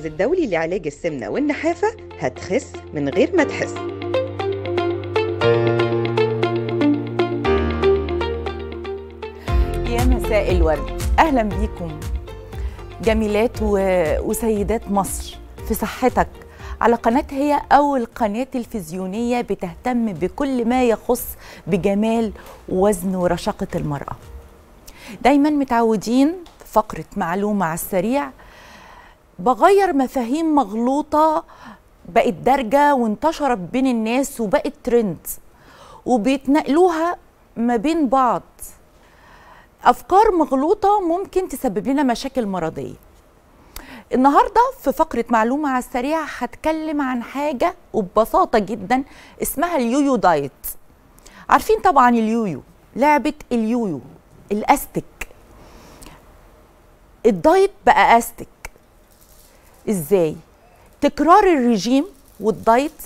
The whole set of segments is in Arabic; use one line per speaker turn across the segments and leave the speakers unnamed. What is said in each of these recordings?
المركز الدولي لعلاج السمنة والنحافة هتخس من غير ما تحس.
يا مساء الورد. أهلا بيكم. جميلات و... وسيدات مصر في صحتك. على قناة هي أول قناة تلفزيونية بتهتم بكل ما يخص بجمال ووزن ورشاقة المرأة. دايما متعودين فقرة معلومة على السريع بغير مفاهيم مغلوطة بقت دارجة وانتشرت بين الناس وبقت ترند وبيتنقلوها ما بين بعض. أفكار مغلوطة ممكن تسبب لنا مشاكل مرضية. النهارده في فقرة معلومة على السريع هتكلم عن حاجة وببساطة جدا اسمها اليويو دايت. عارفين طبعا ال yo-yo لعبة ال yo-yo الأستك. ال diet بقى أستك. إزاي؟ تكرار الرجيم وال diet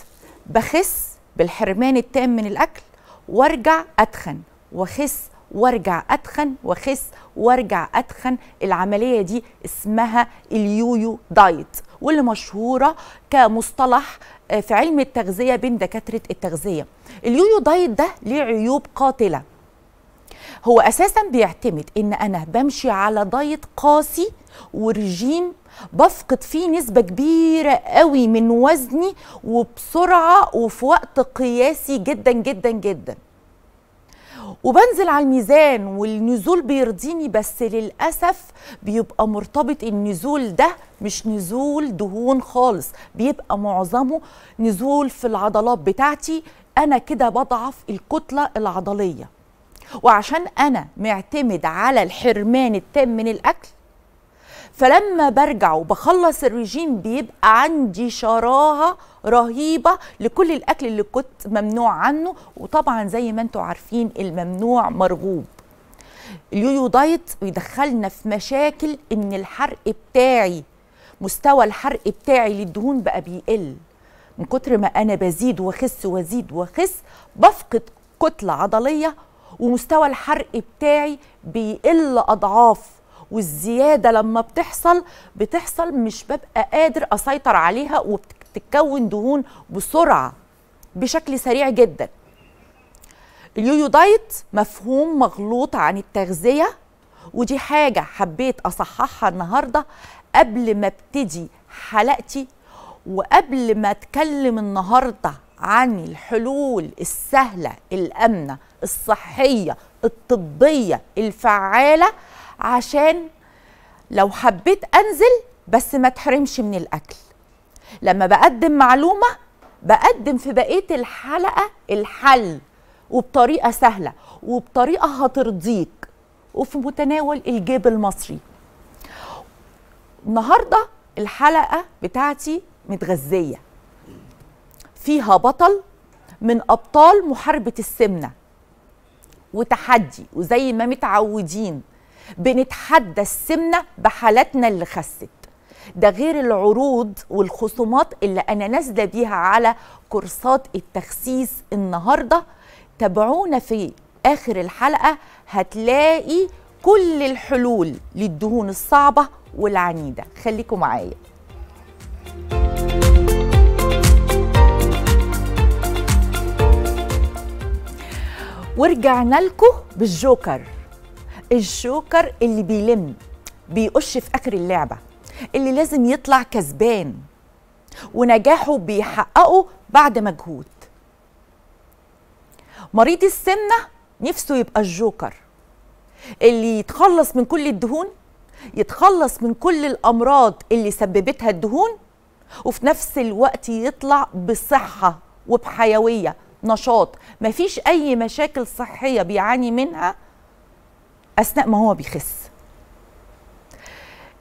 بخس بالحرمان التام من الأكل وارجع أتخن واخس وارجع أتخن واخس وارجع أتخن. العملية دي اسمها ال yo-yo diet واللي مشهورة كمصطلح في علم التغذية بين دكاترة التغذية. اليويو دايت ده ليه عيوب قاتلة. هو أساسا بيعتمد إن أنا بمشي على دايت قاسي ورجيم بفقد فيه نسبة كبيرة قوي من وزني وبسرعة وفي وقت قياسي جدا جدا جدا. وبنزل على الميزان والنزول بيرضيني بس للأسف بيبقى مرتبط النزول ده مش نزول دهون خالص بيبقى معظمه نزول في العضلات بتاعتي. أنا كده بضعف الكتلة العضلية. وعشان أنا معتمد على الحرمان التام من الأكل فلما برجع وبخلص الرجيم بيبقى عندي شراهة رهيبة لكل الأكل اللي كنت ممنوع عنه وطبعا زي ما أنتم عارفين الممنوع مرغوب. اليويو دايت بيدخلنا في مشاكل إن الحرق بتاعي مستوى الحرق بتاعي للدهون بقى بيقل. من كتر ما أنا بزيد واخس وازيد واخس بفقد كتلة عضلية ومستوى الحرق بتاعي بيقل أضعاف. والزيادة لما بتحصل بتحصل مش ببقى قادر أسيطر عليها وبتتكون دهون بسرعة بشكل سريع جدا. اليويو دايت مفهوم مغلوط عن التغذية ودي حاجة حبيت أصححها النهارده قبل ما ابتدي حلقتي وقبل ما أتكلم النهارده عن الحلول السهلة الأمنة الصحية الطبية الفعالة عشان لو حبيت أنزل بس ما تحرمش من الأكل. لما بقدم معلومة بقدم في بقية الحلقة الحل وبطريقة سهلة وبطريقة هترضيك وفي متناول الجيب المصري. النهارده الحلقة بتاعتي متغذية. فيها بطل من أبطال محاربة السمنة. وتحدي وزي ما متعودين بنتحدى السمنه بحالاتنا اللي خست. ده غير العروض والخصومات اللي أنا نازلة بيها على كورسات التخسيس النهارده. تابعونا في آخر الحلقة هتلاقي كل الحلول للدهون الصعبة والعنيدة. خليكم معايا. ورجعنا لكم بالجوكر. الجوكر اللي بيلم بيقش في آخر اللعبة اللي لازم يطلع كسبان ونجاحه بيحققه بعد مجهود. مريض السمنة نفسه يبقى الجوكر. اللي يتخلص من كل الدهون يتخلص من كل الأمراض اللي سببتها الدهون وفي نفس الوقت يطلع بصحة وبحيوية نشاط. مفيش أي مشاكل صحية بيعاني منها أثناء ما هو بيخس.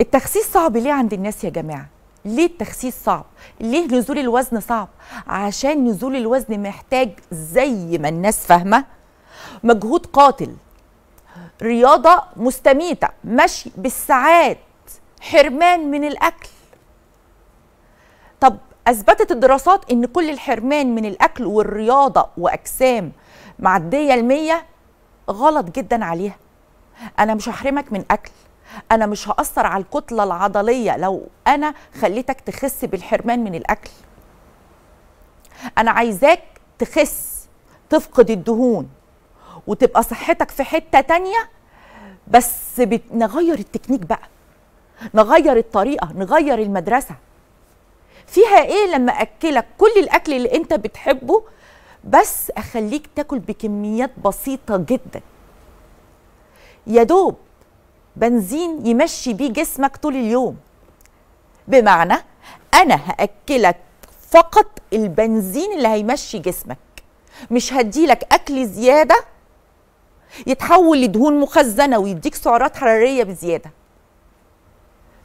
التخسيس صعب ليه عند الناس يا جماعة؟ ليه التخسيس صعب؟ ليه نزول الوزن صعب؟ عشان نزول الوزن محتاج زي ما الناس فاهمة مجهود قاتل. رياضة مستميتة مشي بالساعات حرمان من الأكل. طب أثبتت الدراسات إن كل الحرمان من الأكل والرياضة وأجسام معدية المية غلط جدا عليها. أنا مش هحرمك من أكل. أنا مش هأثر على الكتلة العضلية لو أنا خليتك تخس بالحرمان من الأكل. أنا عايزاك تخس تفقد الدهون وتبقى صحتك في حتة تانية بس بت... نغير التكنيك بقى. نغير الطريقة نغير المدرسة. فيها إيه لما أكلك كل الأكل اللي أنت بتحبه بس أخليك تاكل بكميات بسيطة جدا؟ يا دوب بنزين يمشي بيه جسمك طول اليوم. بمعنى أنا هأكلك فقط البنزين اللي هيمشي جسمك. مش هديلك أكل زيادة يتحول لدهون مخزنة ويديك سعرات حرارية بزيادة.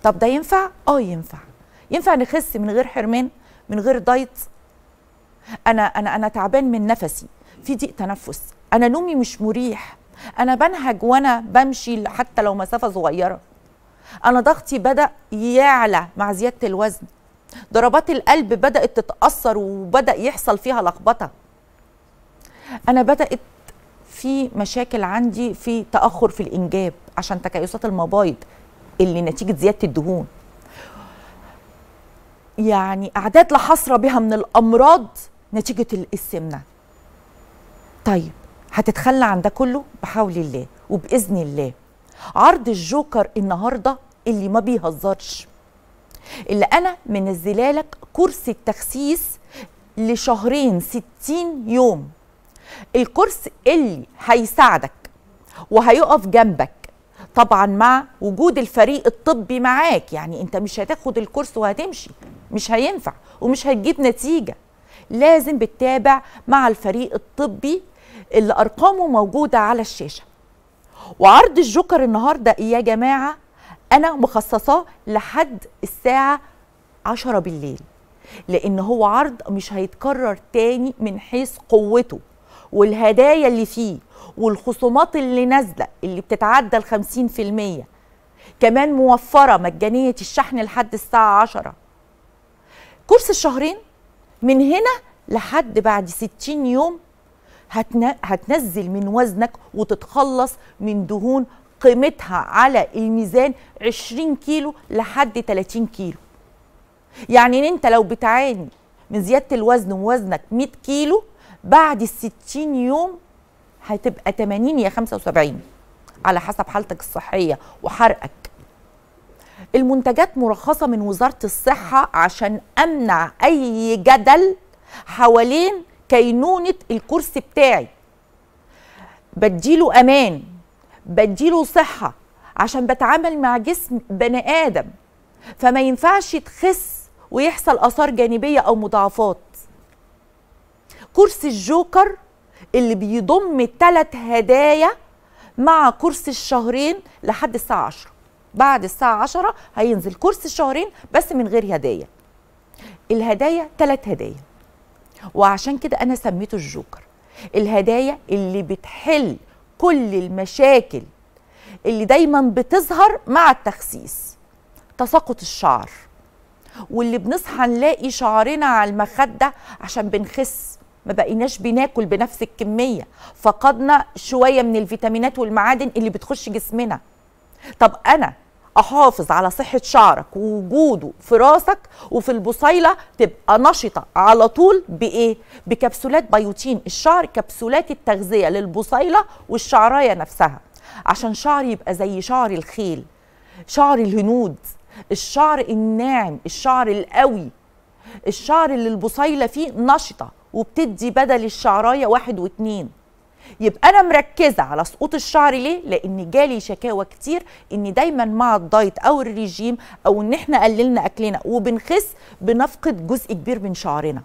طب ده ينفع؟ آه ينفع. ينفع نخس من غير حرمان من غير دايت؟ أنا أنا أنا تعبان من نفسي. في ضيق تنفس. أنا نومي مش مريح. أنا بنهج وأنا بمشي حتى لو مسافة صغيرة. أنا ضغطي بدأ يعلى مع زيادة الوزن. ضربات القلب بدأت تتأثر وبدأ يحصل فيها لخبطة. أنا بدأت في مشاكل عندي في تأخر في الإنجاب عشان تكيسات المبايض اللي نتيجة زيادة الدهون. يعني أعداد لا حصر بها من الأمراض نتيجة السمنه طيب هتتخلى عن ده كله بحول الله وبإذن الله. عرض الجوكر النهارده اللي ما بيهزرش. اللي أنا منزله لك كورس التخسيس لشهرين 60 يوم. الكورس اللي هيساعدك وهيقف جنبك طبعا مع وجود الفريق الطبي معاك. يعني أنت مش هتاخد الكورس وهتمشي. مش هينفع ومش هتجيب نتيجة. لازم بتتابع مع الفريق الطبي اللي أرقامه موجودة على الشاشة. وعرض الجوكر النهارده يا جماعة؟ أنا مخصصاه لحد الساعة 10 بالليل لأن هو عرض مش هيتكرر تاني من حيث قوته. والهدايا اللي فيه والخصومات اللي نازلة اللي بتتعدى ال 50% كمان موفرة مجانية الشحن لحد الساعة 10 كورس الشهرين من هنا لحد بعد 60 يوم. هتنزل من وزنك وتتخلص من دهون قيمتها على الميزان 20 كيلو لحد 30 كيلو. يعني أنت لو بتعاني من زيادة الوزن ووزنك 100 كيلو بعد ال 60 يوم هتبقى 80 يا 75 على حسب حالتك الصحية وحرقك. المنتجات مرخصة من وزارة الصحة عشان أمنع أي جدل حوالين كينونة الكرسي بتاعي. بديله أمان بديله صحة عشان بتعامل مع جسم بني آدم. فما ينفعش تخس ويحصل آثار جانبية أو مضاعفات. كرسي الجوكر اللي بيضم ثلاث هدايا مع كرسي الشهرين لحد الساعة 10 بعد الساعة 10 هينزل كرسي الشهرين بس من غير هدايا. الهدايا ثلاث هدايا. وعشان كده أنا سميته الجوكر. الهدايا اللي بتحل كل المشاكل اللي دايما بتظهر مع التخسيس. تساقط الشعر. واللي بنصحى نلاقي شعرنا على المخدة عشان بنخس. ما بقيناش بناكل بنفس الكمية. فقدنا شوية من الفيتامينات والمعادن اللي بتخش جسمنا. طب أنا أحافظ على صحة شعرك ووجوده في راسك وفي البصيلة تبقى نشطة على طول بإيه؟ بكبسولات بيوتين الشعر كبسولات التغذية للبصيلة والشعراية نفسها عشان شعري يبقى زي شعر الخيل شعر الهنود الشعر الناعم الشعر القوي الشعر اللي البصيلة فيه نشطة وبتدي بدل الشعراية واحد واتنين. يبقى أنا مركزة على سقوط الشعر ليه؟ لأن جالي شكاوى كتير إن دايما مع الدايت أو الرجيم أو إن إحنا قللنا أكلنا وبنخس بنفقد جزء كبير من شعرنا.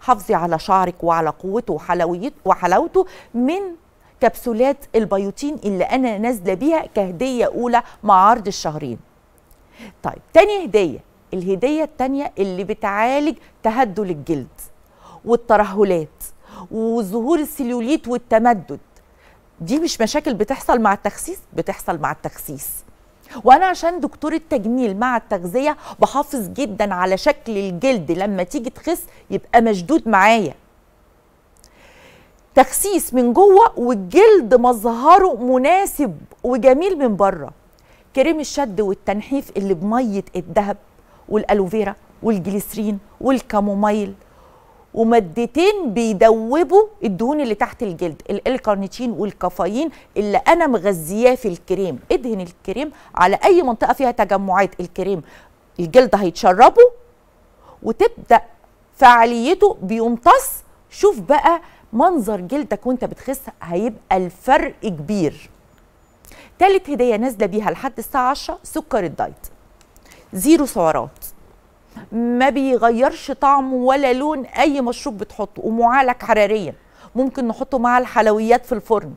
حافظي على شعرك وعلى قوته وحلويته وحلاوته من كبسولات البيوتين اللي أنا نازلة بيها كهدية أولى مع عرض الشهرين. طيب تاني هدية الهدية التانية اللي بتعالج تهدل الجلد والترهلات. وظهور السليوليت والتمدد. دي مش مشاكل بتحصل مع التخسيس بتحصل مع التخسيس. وأنا عشان دكتور التجميل مع التغذية بحافظ جدا على شكل الجلد. لما تيجي تخس يبقى مشدود معايا. تخسيس من جوه والجلد مظهره مناسب وجميل من بره. كريم الشد والتنحيف اللي بمية الذهب والألوفيرا والجليسرين والكامومايل ومادتين بيدوبوا الدهون اللي تحت الجلد الالكارنيتين والكافيين اللي أنا مغذياه في الكريم. ادهن الكريم على أي منطقة فيها تجمعات الكريم الجلد هيتشربه وتبدأ فعاليته بيمتص. شوف بقى منظر جلدك وانت بتخس هيبقى الفرق كبير. تالت هدية نازلة بيها لحد الساعة 10 سكر الدايت. زيرو سعرات. ما بيغيرش طعم ولا لون أي مشروب بتحطه ومعالج حراريا. ممكن نحطه مع الحلويات في الفرن.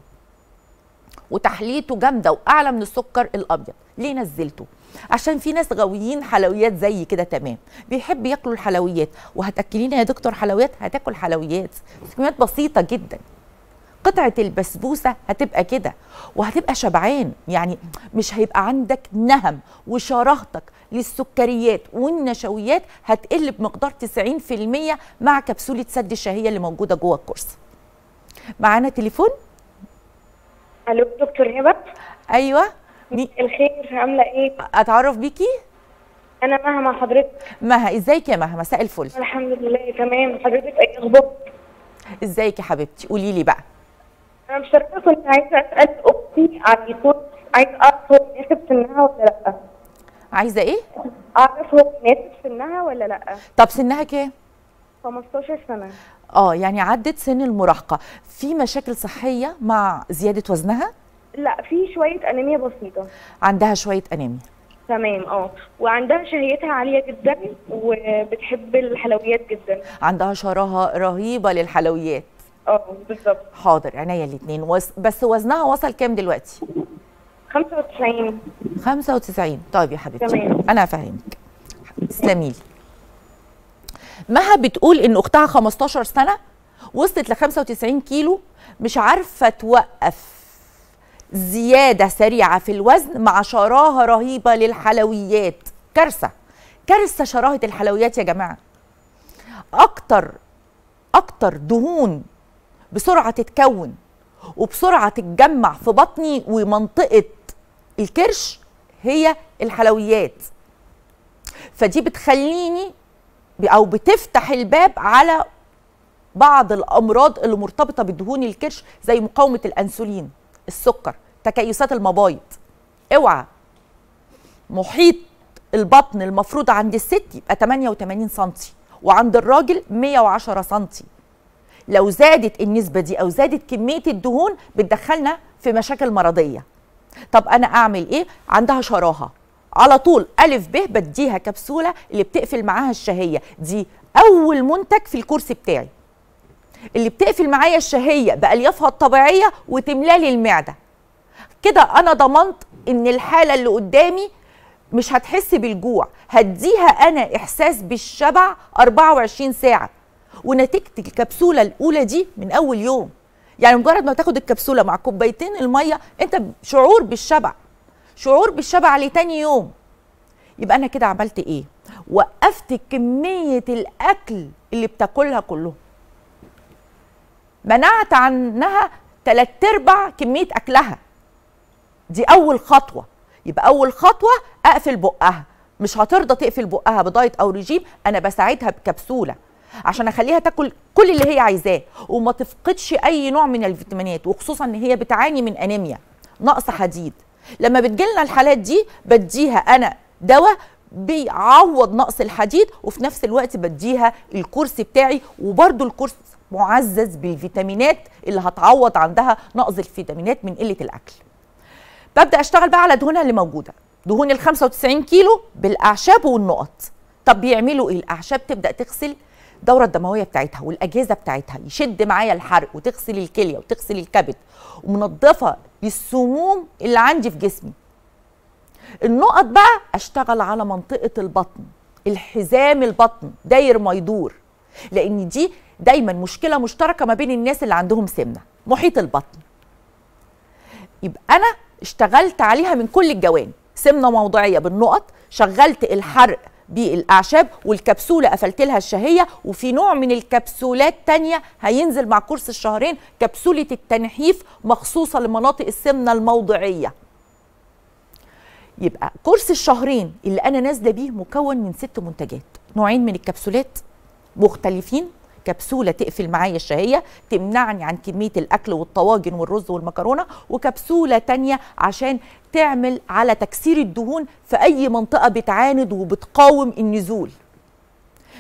وتحليته جامدة وأعلى من السكر الأبيض. ليه نزلته؟ عشان في ناس غاويين حلويات زي كده تمام. بيحب ياكلوا الحلويات. وهتاكلينا يا دكتور حلويات؟ هتاكل حلويات. كميات بسيطة جدا. قطعة البسبوسة هتبقى كده وهتبقى شبعان يعني مش هيبقى عندك نهم وشراهتك للسكريات والنشويات هتقل بمقدار 90% مع كبسولة سد الشهية اللي موجودة جوه الكورس. معانا تليفون؟
ألو دكتور هبه
أيوه. مي...
الخير عاملة إيه؟
أتعرف بيكي؟
أنا مها مع حضرتك.
مها إزيك يا مها؟ مساء الفل.
الحمد لله تمام. حضرتك إيه أخبارك
إزيك يا حبيبتي؟ قولي لي بقى.
أنا بصراحه كنت عايزة أسأل أختي عن الكورس عايزة أعرف هو مناسب سنها ولا لأ.
عايزة إيه؟
أعرف هو مناسب سنها ولا لأ.
طب سنها كام؟
15 سنة.
آه يعني عدت سن المراهقة. في مشاكل صحية مع زيادة وزنها؟
لأ في شوية أنيميا بسيطة.
عندها شوية أنيميا.
تمام آه. وعندها شهيتها عالية جدا وبتحب الحلويات جدا.
عندها شراهة رهيبة للحلويات.
آه بالظبط.
حاضر عينيا الاثنين وز... بس وزنها وصل كام دلوقتي؟
95
95 طيب يا حبيبتي
تمام.
أنا هفهمك تسلمي لي. مها بتقول إن أختها 15 سنة وصلت ل 95 كيلو مش عارفة توقف. زيادة سريعة في الوزن مع شراهة رهيبة للحلويات. كارثة. كارثة شراهة الحلويات يا جماعة. أكتر أكتر دهون بسرعة تتكون وبسرعة تتجمع في بطني ومنطقة الكرش هي الحلويات. فدي بتخليني أو بتفتح الباب على بعض الأمراض اللي مرتبطة بدهون الكرش زي مقاومة الأنسولين السكر تكيسات المبايض. اوعى. محيط البطن المفروض عند الست يبقى 88 سم وعند الراجل 110 سم لو زادت النسبة دي أو زادت كمية الدهون بتدخلنا في مشاكل مرضية. طب أنا أعمل إيه؟ عندها شراهة. على طول ألف ب بديها كبسولة اللي بتقفل معاها الشهية. دي أول منتج في الكورس بتاعي. اللي بتقفل معايا الشهية بأليافها الطبيعية وتملالي المعده كده أنا ضمنت إن الحالة اللي قدامي مش هتحس بالجوع. هديها أنا إحساس بالشبع 24 ساعة. ونتيجة الكبسولة الأولى دي من أول يوم. يعني مجرد ما تاخد الكبسولة مع كوبايتين المية أنت شعور بالشبع. شعور بالشبع لتاني يوم. يبقى أنا كده عملت إيه؟ وقفت كمية الأكل اللي بتاكلها كلهم. منعت عنها تلات أرباع كمية أكلها. دي أول خطوة. يبقى أول خطوة أقفل بقها. مش هترضى تقفل بقها بدايت أو رجيم أنا بساعدها بكبسولة. عشان أخليها تاكل كل اللي هي عايزاه. وما تفقدش أي نوع من الفيتامينات وخصوصا إن هي بتعاني من أنيميا. نقص حديد. لما بتجيلنا الحالات دي بديها أنا دواء بيعوض نقص الحديد وفي نفس الوقت بديها الكورس بتاعي وبرده الكورس معزز بالفيتامينات اللي هتعوض عندها نقص الفيتامينات من قلة الأكل. ببدأ أشتغل بقى على دهونها اللي موجودة. دهون ال 95 كيلو بالأعشاب والنقط. طب بيعملوا إيه؟ الأعشاب تبدأ تغسل الدورة الدموية بتاعتها والأجهزة بتاعتها يشد معايا الحرق وتغسل الكلية وتغسل الكبد ومنظفة بالسموم اللي عندي في جسمي. النقط بقى أشتغل على منطقة البطن الحزام البطن داير ما يدور لأن دي دايما مشكلة مشتركة ما بين الناس اللي عندهم سمنة محيط البطن. يبقى أنا اشتغلت عليها من كل الجوانب سمنة موضعية بالنقط شغلت الحرق بالأعشاب والكبسولة. قفلت لها الشهية وفي نوع من الكبسولات تانية هينزل مع كورس الشهرين كبسولة التنحيف مخصوصة لمناطق السمنة الموضعية. يبقى كورس الشهرين اللي أنا نازلة بيه مكون من ست منتجات. نوعين من الكبسولات مختلفين كبسولة تقفل معايا الشهية تمنعني عن كمية الأكل والطواجن والرز والمكرونة وكبسولة تانية عشان تعمل على تكسير الدهون في أي منطقة بتعاند وبتقاوم النزول.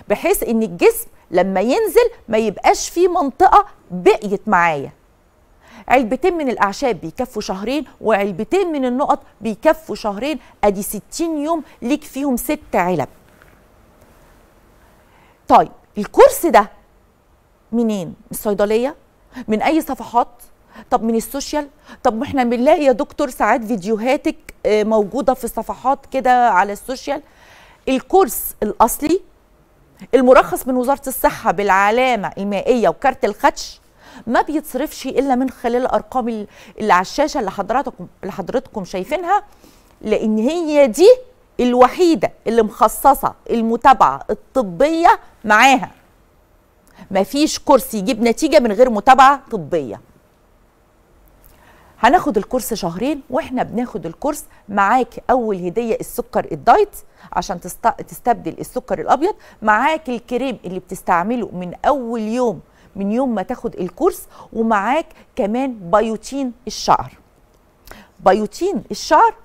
بحيث إن الجسم لما ينزل ما يبقاش في منطقة بقيت معايا. علبتين من الأعشاب بيكفوا شهرين وعلبتين من النقط بيكفوا شهرين. أدي 60 يوم ليك فيهم ست علب. طيب الكورس ده منين؟ من الصيدلية؟ من أي صفحات؟ طب من ال social؟ طب ما إحنا بنلاقي يا دكتور ساعات فيديوهاتك آه، موجودة في صفحات كده على ال social. الكورس الأصلي المرخص من وزارة الصحة بالعلامة المائية وكارت الخدش ما بيتصرفش إلا من خلال الارقام ال- اللي على الشاشة اللي حضراتكم اللي حضرتكم شايفينها لأن هي دي الوحيدة اللي مخصصة المتابعة الطبية معاها. مفيش كورس يجيب نتيجة من غير متابعة طبية. هناخد الكورس شهرين وإحنا بناخد الكورس معاك أول هدية السكر الدايت عشان تست... تستبدل السكر الأبيض. معاك الكريم اللي بتستعمله من أول يوم من يوم ما تاخد الكورس. ومعاك كمان بايوتين الشعر. بايوتين الشعر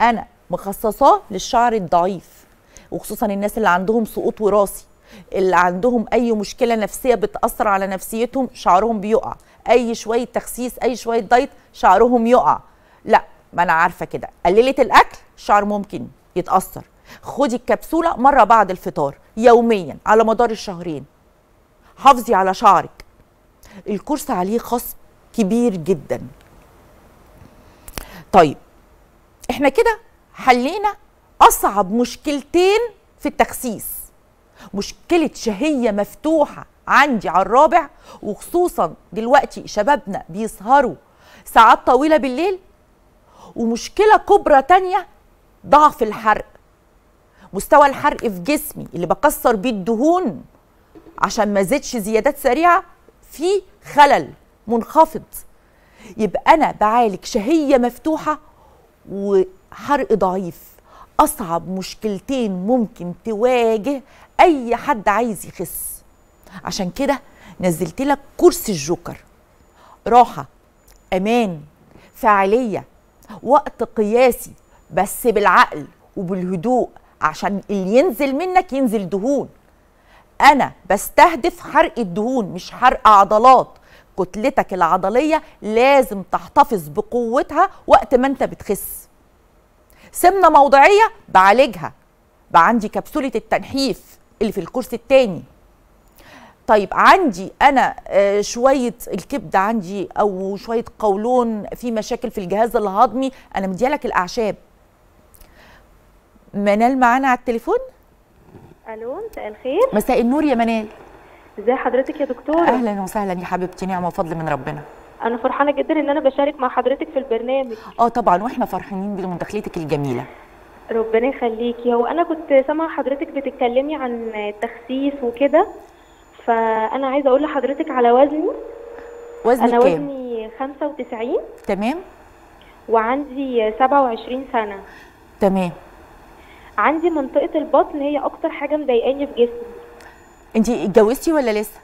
أنا مخصصاه للشعر الضعيف وخصوصا الناس اللي عندهم سقوط وراثي. اللي عندهم أي مشكلة نفسية بتأثر على نفسيتهم شعرهم بيقع. أي شوية تخسيس أي شوية diet شعرهم يقع. لا ما أنا عارفة كده. قللت الأكل الشعر ممكن يتأثر. خدي الكبسولة مرة بعد الفطار يوميا على مدار الشهرين. حافظي على شعرك. الكورس عليه خصم كبير جدا. طيب إحنا كده حلينا أصعب مشكلتين في التخسيس. مشكلة شهية مفتوحة عندي على الرابع وخصوصا دلوقتي شبابنا بيسهروا ساعات طويلة بالليل ومشكلة كبرى تانية ضعف الحرق. مستوى الحرق في جسمي اللي بكسر بيه الدهون عشان ما زدش زيادات سريعة في خلل منخفض. يبقى أنا بعالج شهية مفتوحة وحرق ضعيف. أصعب مشكلتين ممكن تواجه أي حد عايز يخس. عشان كده نزلت لك كورس الجوكر. راحة أمان فاعلية وقت قياسي بس بالعقل وبالهدوء عشان اللي ينزل منك ينزل دهون. أنا بستهدف حرق الدهون مش حرق عضلات. كتلتك العضلية لازم تحتفظ بقوتها وقت ما أنت بتخس. سمنة موضعية بعالجها. بقى عندي كبسولة التنحيف. اللي في الكورس الثاني طيب عندي أنا آه، شوية الكبد عندي أو شوية قولون في مشاكل في الجهاز الهضمي أنا مديالك الأعشاب. منال معانا على التليفون؟
ألو مساء الخير.
مساء النور يا منال.
ازي حضرتك يا دكتورة؟
أهلا وسهلا يا حبيبتي نعمة وفضل من ربنا.
أنا فرحانة جدا إن أنا بشارك مع حضرتك في البرنامج.
آه طبعا وإحنا فرحانين بمداخلتك الجميلة.
ربنا يخليكي هو أنا كنت سامعة حضرتك بتتكلمي عن التخسيس وكده فأنا عايزة أقول لحضرتك على وزني.
وزنك
أنا
كام؟
وزني 95
تمام.
وعندي 27 سنة.
تمام.
عندي منطقة البطن هي أكتر حاجة مضايقاني في جسمي.
انت اتجوزتي ولا لسه؟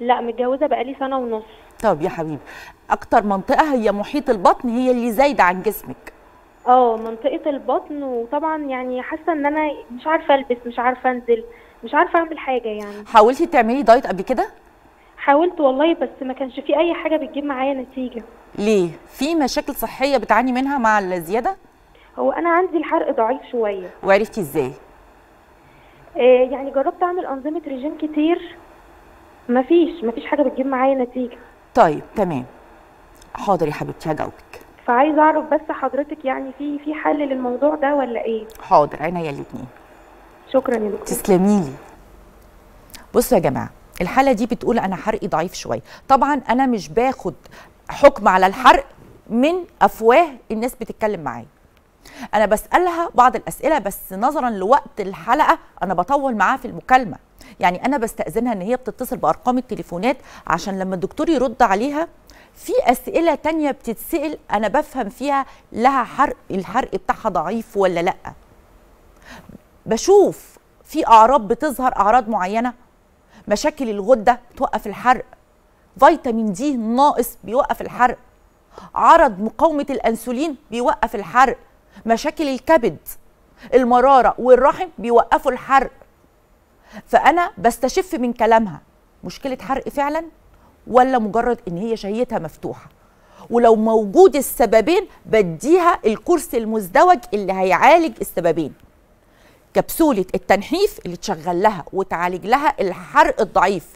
لا متجوزة بقالي سنة ونص.
طب يا حبيبي أكتر منطقة هي محيط البطن هي اللي زايدة عن جسمك.
آه منطقة البطن وطبعا يعني حاسة إن أنا مش عارفة ألبس مش عارفة أنزل مش عارفة أعمل حاجة يعني.
حاولتي تعملي دايت قبل كده؟
حاولت والله بس ما كانش في أي حاجة بتجيب معايا نتيجة.
ليه؟ في مشاكل صحية بتعاني منها مع الزيادة؟
هو أنا عندي الحرق ضعيف شوية.
وعرفتي إزاي؟
آه يعني جربت أعمل أنظمة ريجيم كتير. مفيش مفيش حاجة بتجيب معايا نتيجة.
طيب تمام. حاضر يا حبيبتي هجاوبك
فعايزة أعرف بس حضرتك يعني في في حل للموضوع ده ولا إيه؟
حاضر عينيا الاتنين
شكرا يا دكتور.
تسلمي لي. بصوا يا جماعة الحالة دي بتقول أنا حرقي ضعيف شوية. طبعا أنا مش باخد حكم على الحرق من أفواه الناس بتتكلم معايا. أنا بسألها بعض الأسئلة بس نظرا لوقت الحلقة أنا بطول معاها في المكالمة. يعني أنا بستأذنها إن هي بتتصل بأرقام التليفونات عشان لما الدكتور يرد عليها في أسئلة تانية بتتسأل أنا بفهم فيها لها حرق الحرق بتاعها ضعيف ولا لأ. بشوف في أعراض بتظهر أعراض معينة. مشاكل الغدة توقف الحرق. فيتامين دي ناقص بيوقف الحرق. عرض مقاومة الأنسولين بيوقف الحرق. مشاكل الكبد المرارة والرحم بيوقفوا الحرق. فأنا بستشف من كلامها. مشكلة حرق فعلا؟ ولا مجرد إن هي شهيتها مفتوحة. ولو موجود السببين بديها الكورس المزدوج اللي هيعالج السببين. كبسولة التنحيف اللي تشغل لها وتعالج لها الحرق الضعيف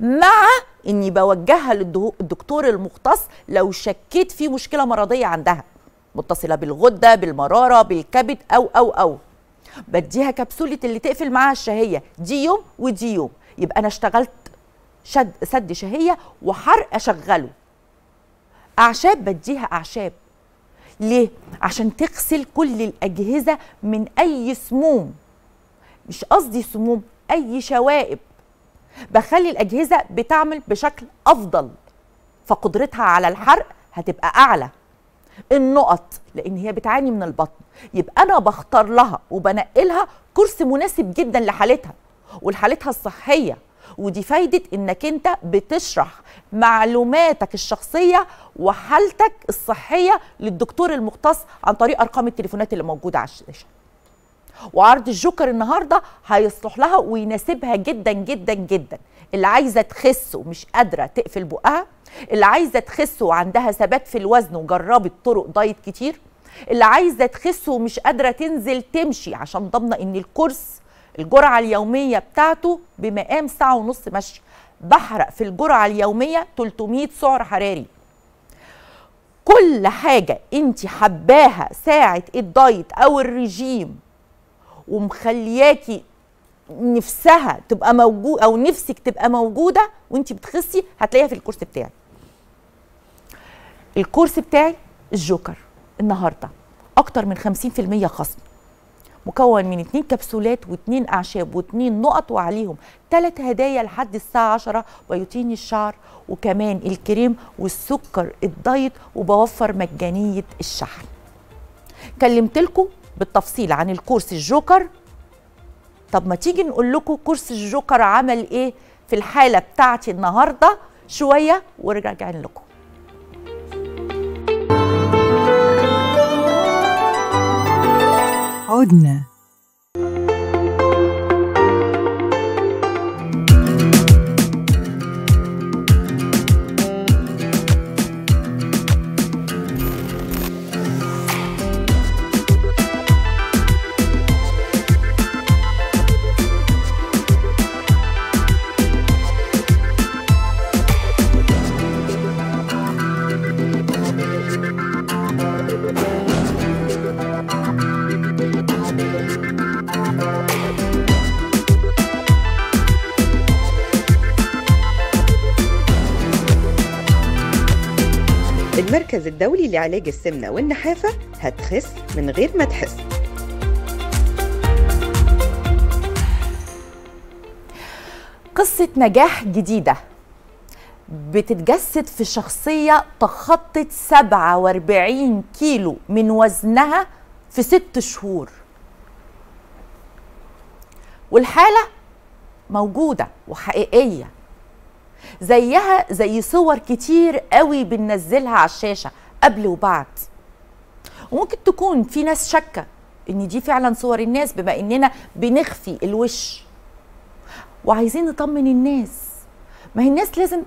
مع إني بوجهها للدكتور المختص لو شكيت في مشكلة مرضية عندها. متصلة بالغدة بالمرارة بالكبد أو أو أو. بديها كبسولة اللي تقفل معاها الشهية. دي يوم ودي يوم. يبقى أنا اشتغلت شد سد شهية وحرق أشغله. أعشاب بديها أعشاب. ليه؟ عشان تغسل كل الأجهزة من أي سموم. مش قصدي سموم أي شوائب. بخلي الأجهزة بتعمل بشكل أفضل. فقدرتها على الحرق هتبقى أعلى. النقط لأن هي بتعاني من البطن. يبقى أنا بختار لها وبنقلها كورس مناسب جدا لحالتها. ولحالتها الصحية. ودي فايده انك انت بتشرح معلوماتك الشخصية وحالتك الصحية للدكتور المختص عن طريق أرقام التليفونات اللي موجودة على الشاشة. وعرض الجوكر النهارده هيصلح لها ويناسبها جدا جدا جدا. اللي عايزة تخس ومش قادرة تقفل بقها اللي عايزة تخس وعندها ثبات في الوزن وجربت طرق دايت كتير. اللي عايزة تخس ومش قادرة تنزل تمشي عشان ضامنة إن الكورس الجرعة اليومية بتاعته بمقام ساعة ونص مشي. بحرق في الجرعة اليومية 300 سعر حراري. كل حاجة انت حباها ساعة الدايت أو الرجيم ومخلياكي نفسها تبقى موجود أو نفسك تبقى موجودة وانت بتخسي هتلاقيها في الكورس بتاعي. الكورس بتاعي الجوكر النهارده. أكتر من 50% خصم. مكون من اتنين كبسولات واتنين أعشاب واتنين نقط وعليهم ثلاث هدايا لحد الساعة 10 بيوتين الشعر وكمان الكريم والسكر الدايت وبوفر مجانية الشحن. كلمت لكم بالتفصيل عن الكورس الجوكر. طب ما تيجي نقول لكم كورس الجوكر عمل إيه في الحالة بتاعتي النهارده؟ شوية وراجعين لكم.
عدنا.
المركز الدولي لعلاج السمنة والنحافة هتخس من غير ما تحس.
قصة نجاح جديدة بتتجسد في شخصية تخطت 47 كيلو من وزنها في ست شهور. والحالة موجودة وحقيقية. زيها زي صور كتير قوي بننزلها على الشاشة قبل وبعد. وممكن تكون في ناس شاكة إن دي فعلا صور الناس بما إننا بنخفي الوش. وعايزين نطمن الناس. ما هي الناس لازم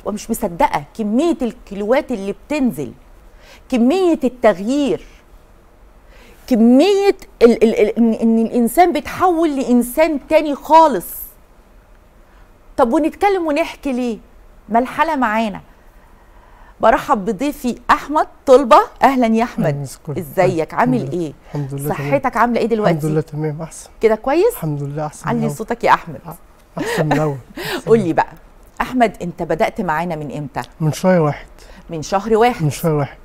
تبقى مش مصدقة كمية الكيلوات اللي بتنزل كمية التغيير كمية ال ال ال إن الإنسان بيتحول لإنسان تاني خالص. طب ونتكلم ونحكي ليه؟ ما الحاله معانا. برحب بضيفي أحمد طلبة. أهلا يا
أحمد.
إزيك؟ عامل. إيه؟
الحمد لله.
صحتك عاملة إيه دلوقتي؟
الحمد لله تمام. أحسن.
كده كويس؟
الحمد لله أحسن
علي. صوتك يا أحمد.
أحسن من الأول.
قول لي بقى. أحمد أنت بدأت معانا من إمتى؟
من شوية واحد.
من شهر واحد.
من شوية واحد.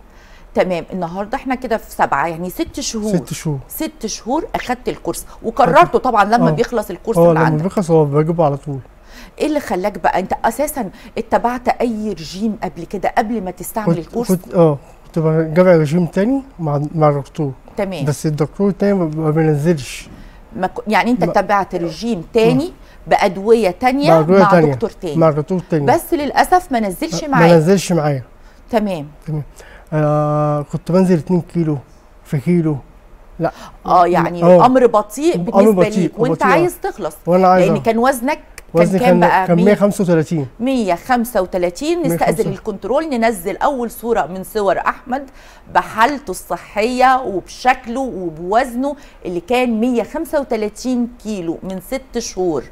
تمام. النهارده إحنا كده في سبعة يعني ست شهور.
ست شهور.
ست شهور أخدت الكورس. وقررته طبعا لما
آه.
بيخلص الكورس
آه
اللي
لما
عندك.
بيخلص هو بجيبه على طول.
إيه اللي خلاك بقى؟ أنت أساسا اتبعت أي رجيم قبل كده قبل ما تستعمل الكورس؟
كنت آه كنت بجمع رجيم تاني مع مع الدكتور.
تمام.
بس الدكتور التاني ما- ما بينزلش.
ما ك- يعني أنت
ما-
اتبعت رجيم تاني بأدوية تانية
مع
مع
تانية.
دكتور تاني.
مع الدكتور التاني
بس للأسف ما نزلش
ما
معاك
نزلش معايا.
تمام.
آه كنت بنزل 2 كيلو في كيلو. لا.
آه يعني
آه.
أمر بطيء بالنسبة
بطيء،
ليك
وأنت.
عايز تخلص.
وأنا عايز
لأن كان وزنك
وزني كان
بقى؟
كان
100
135
135 نستأذن
135.
الكنترول ننزل أول صورة من صور أحمد بحالته الصحية وبشكله وبوزنه اللي كان 135 كيلو من ست شهور.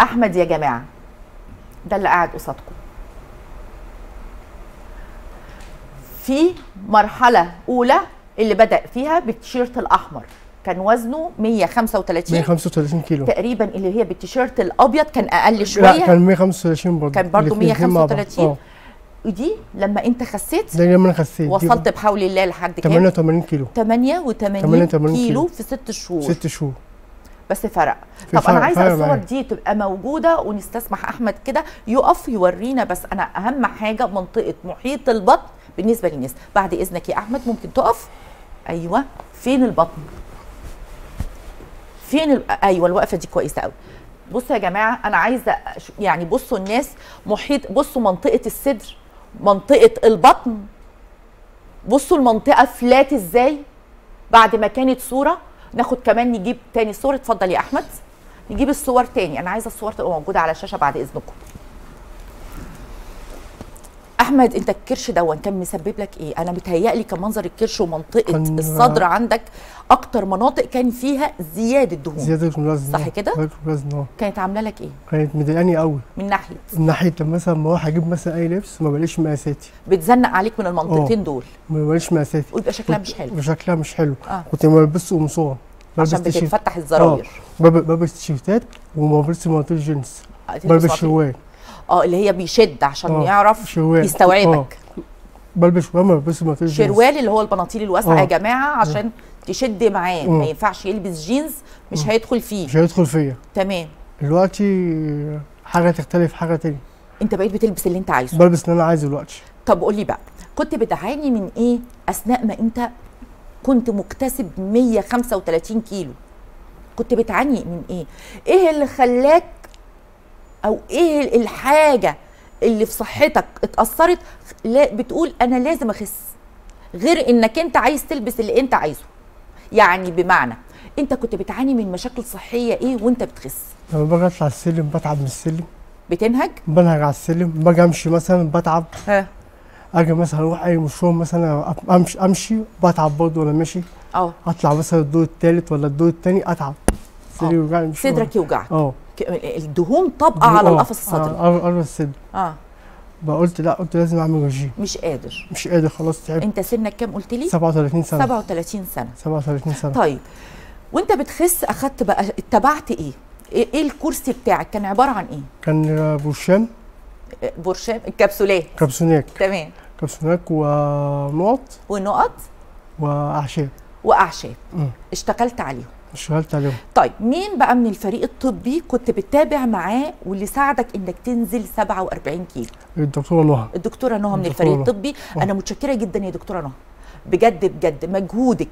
أحمد يا جماعة ده اللي قاعد قصادكم. في مرحلة أولى اللي بدأ فيها بالتيشيرت الأحمر. كان وزنه 135
135 كيلو.
تقريبا اللي هي بالتيشيرت الأبيض كان أقل
لا
شوية.
كان 135 برضه.
كان برضه
الاتنين مع بعض.
135
آه.
ودي لما أنت خسيت
ده لما أنا خسيت.
وصلت بحول الله لحد كام؟
88 كيلو.
88
88
كيلو.
كيلو.
في ست شهور.
ست شهور.
بس فرق. طب أنا
فرق-
عايزة
فرق
الصور. دي تبقى موجودة ونستسمح أحمد كده. يقف يورينا بس أنا أهم حاجة منطقة محيط البطن بالنسبة للناس. بعد إذنك يا أحمد ممكن تقف؟ أيوه. فين البطن؟ فين ال... أيوه الوقفة دي كويسة قوي بصوا يا جماعة أنا عايزة يعني بصوا الناس محيط بصوا منطقة الصدر منطقة البطن. بصوا المنطقة فلات إزاي؟ بعد ما كانت صورة ناخد كمان نجيب تاني صور اتفضل يا أحمد. نجيب الصور تاني. أنا عايزة الصور تبقى موجودة على الشاشة بعد إذنكم. أحمد أنت الكرش دون كان مسبب لك إيه؟ أنا متهيألي كان منظر الكرش ومنطقة
كان-
الصدر عندك أكتر مناطق كان فيها زيادة دهون.
زيادة الوزن
صح
آه.
كده؟
آه
كانت عاملة لك إيه؟
كانت مضايقاني قوي
من ناحية؟
من ناحية لما مثلا ما أروح أجيب مثلا أي لبس ما بلاقيش مقاساتي.
بتزنق عليك من المنطقتين دول.
ما بلاقيش مقاساتي.
ويبقى شكلها مش حلو.
وشكلها مش حلو.
آه.
كنت بلبس قمصان. بلبس
عشان بتتفتح الزراير.
بلبس بلبس تيشيرتات وما بلبس مناطيل جينز.
تلبس
بلبس شروال.
آه اللي هي بيشد عشان
آه،
يعرف
شروال.
يستوعبك.
بلبس شروال ما بلبس بناطيل جينز
شروال اللي هو البناطيل الواسعة
آه.
يا جماعة عشان تشد معاه.
مم.
ما ينفعش يلبس جينز مش هيدخل فيه.
مش هيدخل فيا.
تمام.
دلوقتي حاجة تختلف حاجة تاني
انت بقيت بتلبس اللي انت عايزه.
بلبس اللي أنا عايزه دلوقتي.
طب قول لي بقى كنت بتعاني من إيه أثناء ما أنت كنت مكتسب 135 كيلو؟ كنت بتعاني من إيه؟ إيه اللي خلاك أو إيه الحاجة اللي في صحتك اتأثرت لا بتقول أنا لازم أخس غير إنك أنت عايز تلبس اللي أنت عايزه. يعني بمعنى أنت كنت بتعاني من مشاكل صحية إيه وأنت بتخس؟
لما باجي أطلع السلم بتعب من السلم.
بتنهج؟
بنهج على السلم باجي أمشي مثلا بتعب.
ها.
أجي مثلا أروح أي مشوار مثلا أمشي أمشي بتعب برضه وأنا ماشي.
آه.
أطلع مثلا الدور الثالث ولا الدور الثاني أتعب. صدري
آه.
يوجعني
صدرك يوجعك. آه. الدهون طابقة على
آه،
القفص الصدري.
آه قرب الصدر.
آه.
فقلت لا قلت لازم أعمل رجيم
مش قادر.
مش قادر خلاص تعبت.
أنت سنك كام قلت لي؟
37 سنة.
37 سنة.
37 سنة.
طيب وأنت بتخس أخدت بقى اتبعت إيه؟ إيه إيه الكورس بتاعك؟ كان عبارة عن إيه؟
كان برشام
إيه، برشام الكبسولات
كبسوناك
تمام.
كبسوناك ونقط.
ونقط؟ وأعشاب.
وأعشاب.
اشتغلت عليهم.
اشتغلت عليهم.
طيب مين بقى من الفريق الطبي كنت بتتابع معاه واللي ساعدك إنك تنزل 47 كيلو؟
الدكتورة نهى.
الدكتورة نهى من الفريق
نهى.
الطبي.
آه.
أنا متشكرة جدا يا دكتورة نهى. بجد بجد مجهودك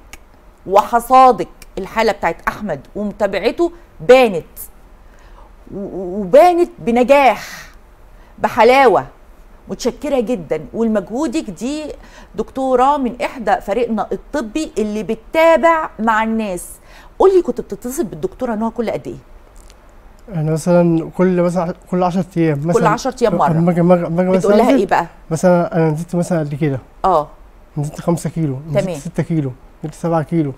وحصادك الحالة بتاعت أحمد ومتابعته بانت. وبانت بنجاح بحلاوة. متشكرة جدا. والمجهودك دي دكتورة من إحدى فريقنا الطبي اللي بتتابع مع الناس. قولي كنت بتتصل بالدكتورة نهى كل قد إيه؟
يعني مثلا كل مثلا كل 10 أيام مثلا.
كل 10 أيام مرة.
لما أجي لما أجي
بتقول لها إيه بقى؟
مثلا أنا نزلت مثلا قد كده.
آه.
نزلت 5 كيلو
تمام.
نزلت 6 كيلو نزلت 7 كيلو.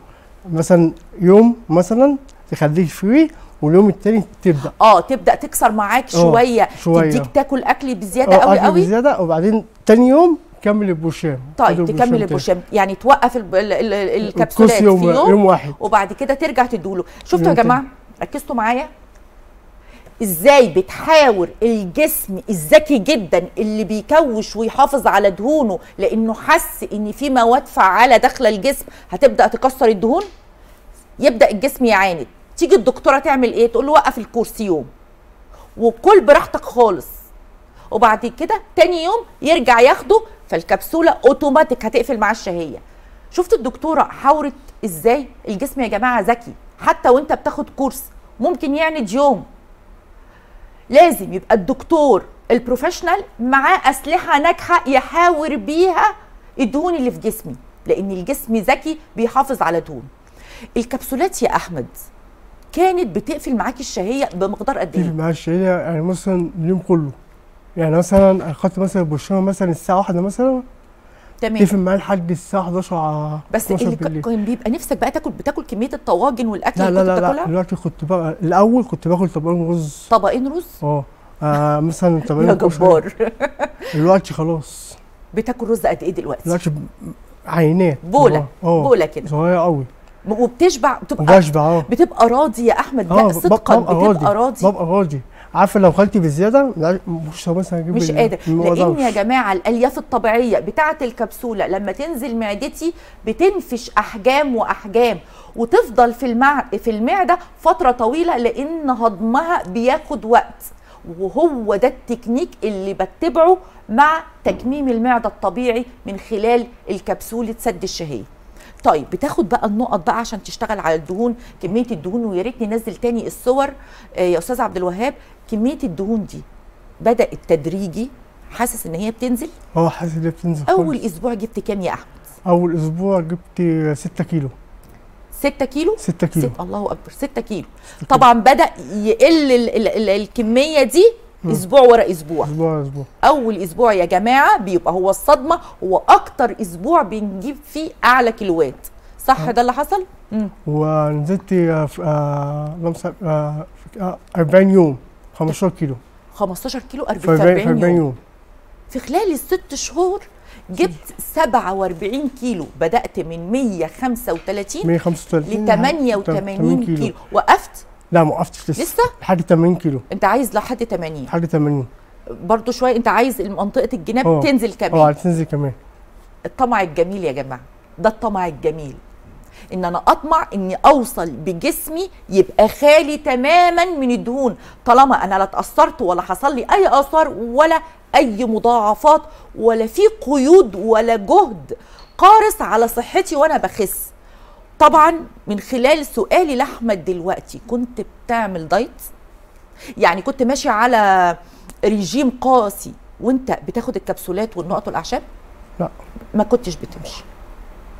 مثلا يوم مثلا تخليك فري واليوم التاني تبدأ.
آه تبدأ تكسر معاك
آه،
شوية
شوية.
تديك تاكل أكل
بزيادة
قوي
أكل
قوي
بزيادة وبعدين تاني يوم كمل البرشام
طيب تكمل. البرشام يعني توقف الكبسولات
الكورس
في
يوم
يوم
واحد.
وبعد كده ترجع تدوله. شفتوا يا. جماعة؟ ركزتوا معايا؟ إزاي بتحاور الجسم الذكي جدا اللي بيكوش ويحافظ على دهونه لأنه حس إن في مواد فعالة داخله الجسم هتبدأ تكسر الدهون؟ يبدأ الجسم يعاند. تيجي الدكتورة تعمل إيه؟ تقول له وقف الكورس يوم. وكل براحتك خالص. وبعد كده تاني يوم يرجع ياخده فالكبسولة اوتوماتيك هتقفل معاه الشهية. شفت الدكتورة حاورت إزاي؟ الجسم يا جماعة ذكي. حتى وأنت بتاخد كورس ممكن يعند يوم. لازم يبقى الدكتور ال professional معاه أسلحة ناجحة يحاور بيها. الدهون اللي في جسمي لأن الجسم ذكي بيحافظ على دهون. الكبسولات يا أحمد كانت بتقفل معاكي الشهية بمقدار قد إيه؟
معايا الشهية يعني مثلا اليوم كله. يعني مثلا اخدت مثلا برشامه مثلا الساعة واحدة مثلا
تمام.
تقفل معايا لحد الساعة 11 ع-
بس
12
اللي كان بيبقى نفسك بقى تاكل بتاكل كمية الطواجن والأكل
لا
اللي
لا
كنت
لا لا
بتاكلها؟
دلوقتي كنت بقى الأول كنت باكل طبقين رز.
طبقين رز؟
آه. آه، مثلا طبقين
يا
كشري.
جبار.
دلوقتي خلاص.
بتاكل رز قد إيه دلوقتي؟
دلوقتي عينات.
بوله
آه
بوله كده.
صغيرة قوي.
وبتشبع بتبقى
بشبع آه.
بتبقى راضي يا
أحمد
لا صدقا بتبقى راضي.
ببقى راضي. عارفة لو بزيادة لا، مش مثلا أجيب
مش قادر
لأن.
يا جماعة الألياف الطبيعية بتاعة الكبسولة لما تنزل معدتي بتنفش أحجام وأحجام وتفضل في المع... في المعدة فترة طويلة لأن هضمها بياخد وقت وهو ده التكنيك اللي بتبعه مع تكميم المعدة الطبيعي من خلال الكبسولة سد الشهية طيب بتاخد بقى النقط بقى عشان تشتغل على الدهون كمية الدهون ويا ريت ننزل تاني الصور آه، يا أستاذ عبد الوهاب كمية الدهون دي بدأت تدريجي؟ حاسس إن هي بتنزل؟
آه حاسس إن هي بتنزل
أول
خالص.
أسبوع جبت كام يا أحمد؟
أول أسبوع جبت 6 كيلو.
6 كيلو؟
6 كيلو.
ست الله أكبر 6 كيلو. طبعا بدأ يقل ال ال ال الكمية دي أسبوع ورا أسبوع.
أسبوع أسبوع.
أول أسبوع يا جماعة بيبقى هو الصدمة هو أكتر أسبوع بنجيب فيه أعلى كيلوات. صح ده اللي حصل.
ونزلت في آه، اللهم صل- آه، في- آه، 40 يوم 15 كيلو.
15 كيلو
في
40
40 في 40
يوم.
يوم.
في خلال الست شهور جبت 47 كيلو. بدأت من 135
135
ل
لحد
88 كيلو. وقفت
لا ما وقفتش لسه.
لسه؟
لحد 80 كيلو.
انت عايز لحد 80
لحد 80
برضو شوية انت عايز منطقة الجناب
آه.
تنزل
آه
كمان
هتنزل كمان.
الطمع الجميل يا جماعة. ده الطمع الجميل. إن أنا أطمع إني أوصل بجسمي يبقى خالي تماما من الدهون. طالما أنا لا اتأثرت ولا حصل لي أي آثار ولا أي مضاعفات ولا في قيود ولا جهد حارص على صحتي وأنا بخس. طبعا من خلال سؤالي لأحمد دلوقتي كنت بتعمل diet؟ يعني كنت ماشي على ريجيم قاسي وانت بتاخد الكبسولات والنقط والأعشاب؟
لا.
ما كنتش بتمشي.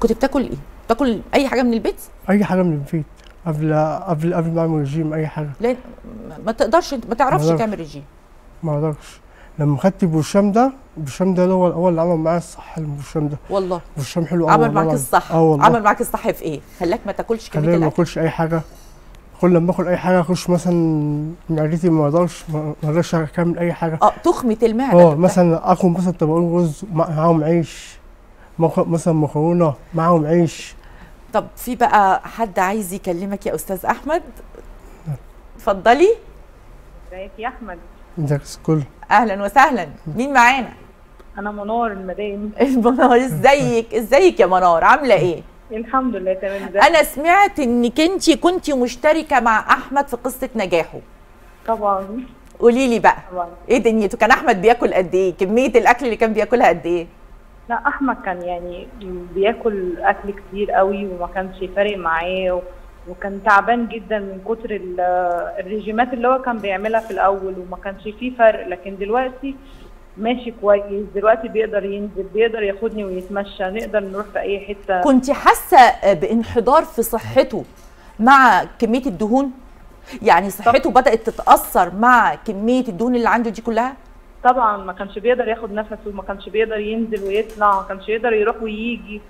كنت بتاكل إيه؟ بتاكل أي حاجة من البيت؟
أي حاجة من البيت. قبل قبل قبل ما أعمل رجيم أي حاجة.
لا ما تقدرش ما تعرفش
ما.
تعمل ريجيم
ما أقدرش. لما خدت البرشام ده البرشام ده هو هو اللي عمل معايا الصح البرشام ده
والله.
برشام حلو قوي
عمل معاك. الصح.
آه والله.
عمل معاك الصح في إيه؟ خلاك ما تاكلش كمية
خلاني ما
الأكل.
أكلش أي حاجة. كل لما آكل أي حاجة أخش مثلا معدتي ما أقدرش ما أقدرش أكمل أي
حاجة. آه تخمة
المعدة
آه
مثلا اكل مثلا طبقين رز معاهم عيش. مثلا مكرونة معاهم عيش.
طب في بقى حد عايز يكلمك يا أستاذ أحمد؟ اتفضلي.
ازيك يا أحمد؟
ده كل
أهلا وسهلا. مين معانا؟
أنا منار المدام.
منار إزيك؟ إزيك يا منار؟ عاملة إيه؟
الحمد لله تمام ازيك
أنا سمعت إنك أنت كنت مشتركة مع أحمد في قصة نجاحه.
طبعا.
قولي لي بقى
طبعا.
إيه دنيته؟ كان أحمد بياكل قد إيه؟ كمية الأكل اللي كان بياكلها قد إيه؟
لا أحمد كان يعني بياكل أكل كتير قوي وما كانش فارق معاه وكان تعبان جدا من كتر ال- الريجيمات اللي هو كان بيعملها في الأول وما كانش فيه فرق. لكن دلوقتي ماشي كويس. دلوقتي بيقدر ينزل بيقدر ياخدني ويتمشى. نقدر نروح في أي حتة.
كنت حاسة بانحدار في صحته مع كمية الدهون؟ يعني صحته بدأت تتأثر مع كمية الدهون اللي عنده دي كلها؟
طبعا ما كانش بيقدر ياخد نفسه ما كانش بيقدر ينزل ويطلع ما كانش يقدر يروح ويجي.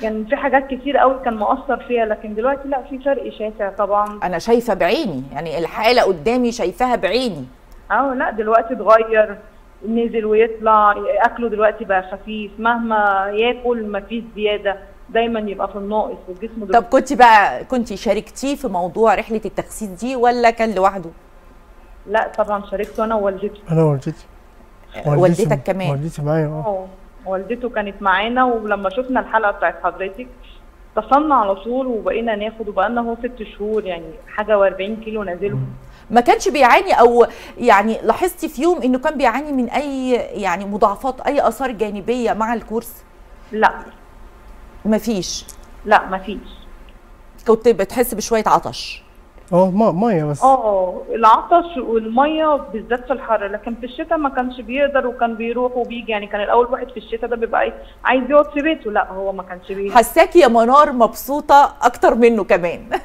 كان في حاجات كتير قوي كان مؤثر فيها لكن دلوقتي لا في فرق شاسع طبعا.
أنا شايفة بعيني يعني الحالة قدامي شايفاها بعيني.
آه لا دلوقتي اتغير نزل ويطلع أكله دلوقتي بقى خفيف مهما ياكل ما فيش زيادة دايما يبقى في الناقص والجسم
طب كنت بقى كنت شاركتيه في موضوع رحلة التخسيس دي ولا كان لوحده؟
لا طبعا شاركته أنا ووالدته
أنا والدتي
والدتك كمان.
والدتي معايا آه.
آه والدته كانت معانا ولما شفنا الحلقة بتاعت حضرتك اتصلنا على طول وبقينا ناخد وبقالنا هو ست شهور يعني حاجة و40 كيلو نازلهم.
ما كانش بيعاني أو يعني لاحظتي في يوم إنه كان بيعاني من أي يعني مضاعفات أي آثار جانبية مع الكورس؟
لا.
مفيش
لا مفيش
كنت بتحس بشوية عطش؟
آه ما مية بس.
آه العطش والمية بالذات في الحر لكن في الشتاء ما كانش بيقدر وكان بيروح وبيجي. يعني كان الأول واحد في الشتاء ده بيبقى عايز- يقعد في بيته. لا هو ما كانش بيجي
حساكي يا منار مبسوطة أكتر منه كمان.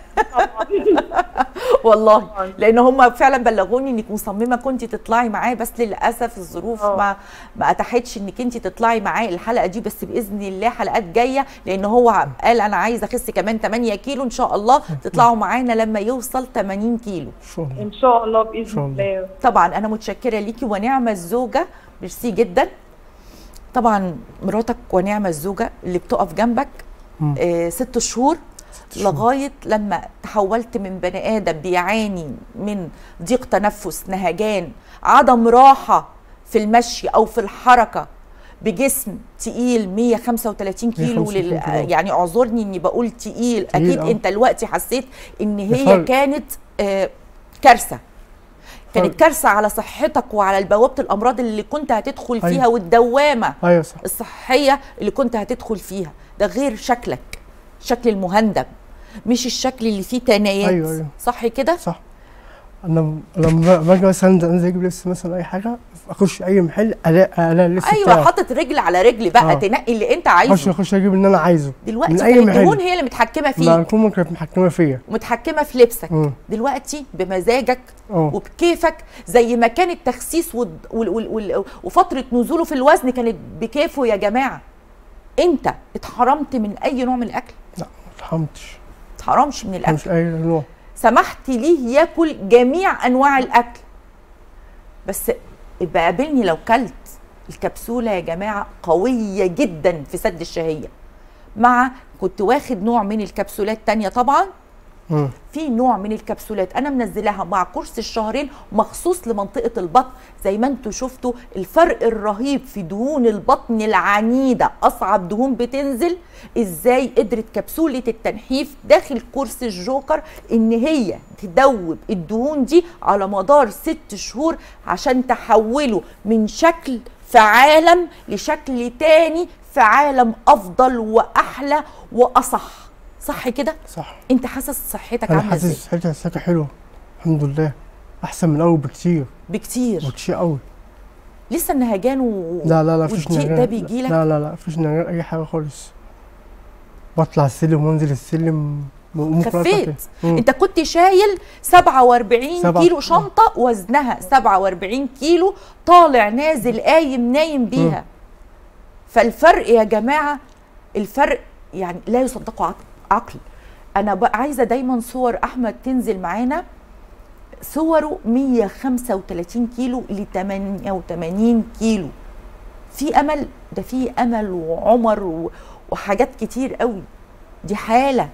والله لأن هم فعلا بلغوني إنك مصممة كنت تطلعي معاه بس للأسف الظروف
آه.
ما ما أتاحتش إنك أنت تطلعي معاه الحلقة دي. بس بإذن الله حلقات جاية لأن هو قال أنا عايز أخس كمان 8 كيلو إن شاء الله. تطلعوا معانا لما يوصل 80 كيلو
إن شاء الله
إن شاء الله
بإذن الله.
طبعا أنا متشكرة ليكي ونعمه الزوجة ميرسي جدا طبعا مراتك ونعمه الزوجة اللي بتقف جنبك. آه ست شهور
شهور.
لغاية لما تحولت من بني آدم بيعاني من ضيق تنفس نهجان عدم راحة في المشي أو في الحركة بجسم تقيل 135 كيلو
135
لل...
كيلو.
يعني أعذرني إني بقول تقيل
تقيل،
أكيد
آه.
أنت دلوقتي حسيت إن هي
بفرق.
كانت آه كارثة كانت. كارثة على صحتك وعلى بوابة الأمراض اللي كنت هتدخل فيها
أيوة.
والدوامة
أيوه صح
الصحية اللي كنت هتدخل فيها ده غير شكلك شكل المهندم مش الشكل اللي فيه تنايات
أيوة، أيوة.
صح كده
صح أنا لما باجي مثلا أنزل أجيب لبس مثلا أي حاجة أخش أي محل الاقي ألاقي اللبس أيوه.
حاطط رجل على رجل بقى
آه.
تنقي اللي أنت
اخش
عايزه.
اخش أجيب اللي أنا عايزه.
دلوقتي
من اي محل.
الدهون هي اللي
متحكمة
فيك
الكومه كانت محكمه فيا.
متحكمة في لبسك.
مم.
دلوقتي بمزاجك
آه.
وبكيفك زي ما كان التخسيس وال... وال... وال... وال... وفترة نزوله في الوزن كانت بكيفه يا جماعة. أنت اتحرمت من أي نوع من الأكل؟
لا ما اتحرمتش.
اتحرمش من الأكل.
مش أي نوع.
سمحت ليه ياكل جميع أنواع الأكل بس ابقى قابلني لو كلت الكبسولة يا جماعة قوية جدا في سد الشهية مع كنت واخد نوع من الكبسولات تانية طبعا. في نوع من الكبسولات أنا منزلاها مع كورس الشهرين مخصوص لمنطقة البطن. زي ما أنتم شفتوا الفرق الرهيب في دهون البطن العنيدة. أصعب دهون بتنزل. إزاي قدرت كبسولة التنحيف داخل كورس الجوكر إن هي تدوب الدهون دي على مدار ست شهور عشان تحوله من شكل في عالم لشكل تاني في عالم أفضل وأحلى وأصح. صح كده؟
صح.
انت حاسس صحتك
أنا
عاملة إزاي؟
حاسس صحتي صحتي حلوة الحمد لله. أحسن من الأول بكتير.
بكتير.
بكتير قوي
لسه النهجان و...
لا لا لا مفيش نهجان
ده بيجي لك؟
لا لا لا مفيش نهجان أي حاجة خالص. بطلع السلم وأنزل السلم
خفيت.
مم.
أنت كنت شايل 47
سبعة.
كيلو شنطة وزنها 47 كيلو طالع نازل قايم نايم بيها. فالفرق يا جماعة الفرق يعني لا يصدقه عق- عقل. أنا عايزة دايما صور أحمد تنزل معانا. صوره 135 كيلو ل 88 كيلو. في أمل ده في أمل وعمر وحاجات كتير قوي. دي حالة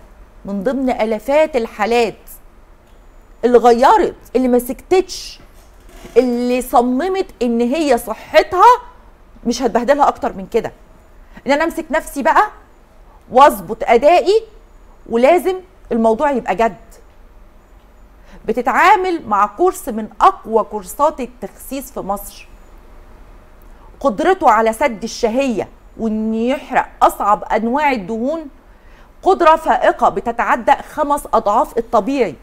من ضمن آلافات الحالات. اللي غيرت اللي ما سكتتش اللي صممت إن هي صحتها مش هتبهدلها أكتر من كده. إن أنا أمسك نفسي بقى وأظبط أدائي ولازم الموضوع يبقى جد. بتتعامل مع كورس من أقوى كورسات التخسيس في مصر. قدرته على سد الشهية وإن يحرق أصعب أنواع الدهون. قدرة فائقة بتتعدى خمس أضعاف الطبيعي.